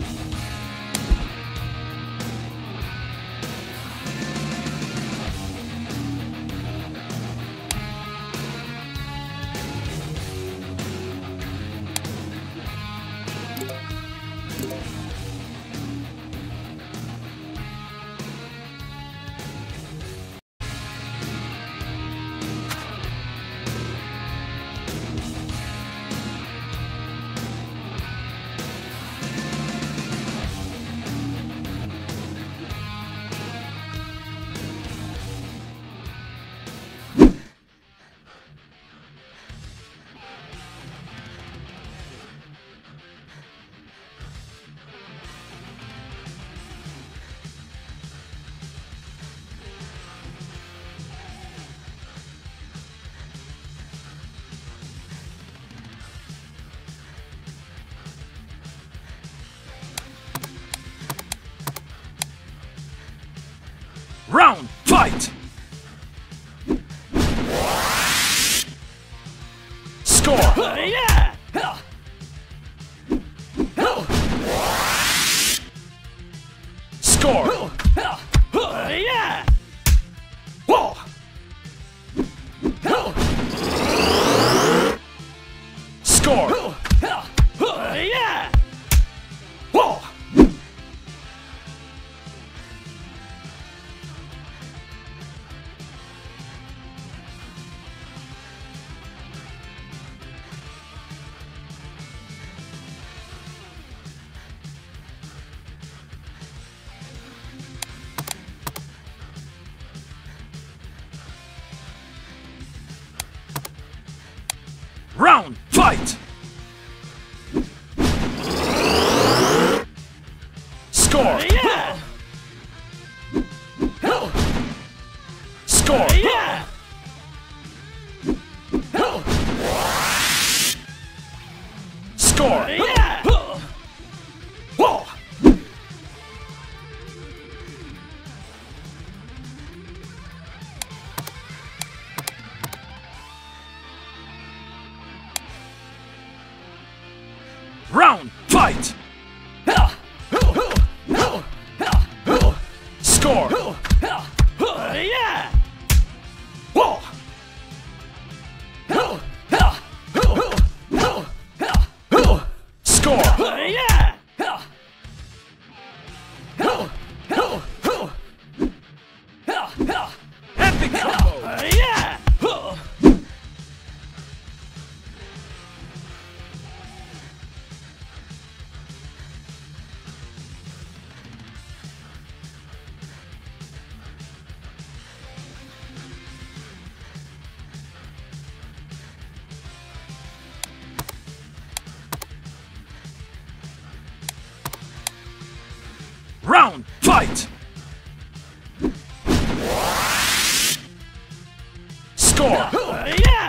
Score! Yeah! Score! Round, fight! Score! Yeah! Score! Yeah! Score! Score!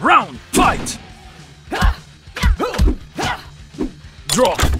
Round, fight! Draw!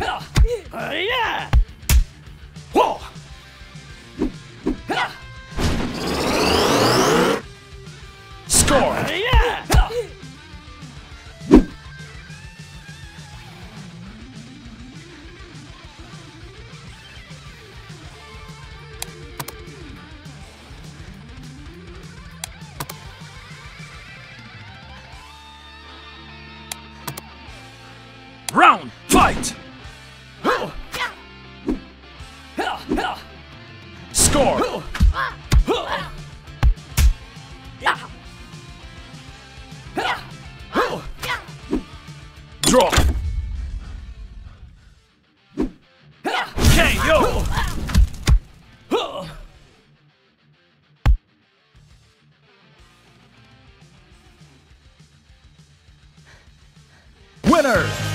Uh, yeah! Winner!